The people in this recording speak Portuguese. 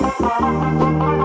Música